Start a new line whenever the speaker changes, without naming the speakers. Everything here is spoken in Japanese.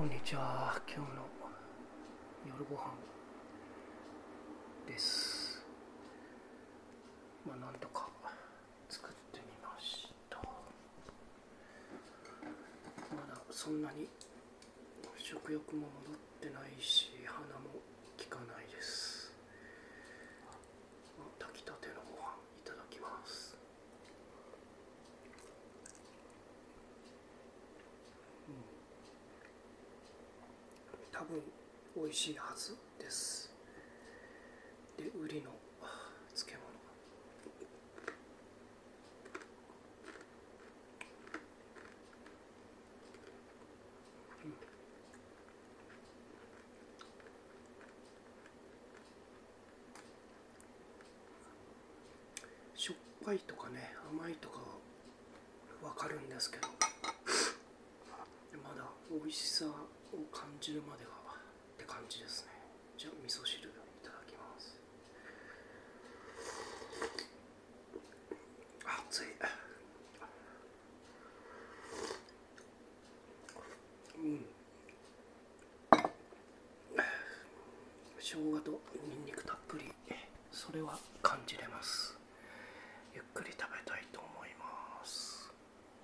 こんにちは。今日の夜ご飯です。まあなんとか作ってみました。まだそんなに食欲も戻ってないし鼻も効かないです、まあ、炊きたてのご飯いただきます多分美味しいはずです。で売りの漬物。うん。しょっぱいとかね甘いとかわかるんですけど。まだ美味しさを感じるまではって感じですね。じゃあ味噌汁いただきます。熱い。うん。生姜とニンニクたっぷり。それは感じれます。ゆっくりと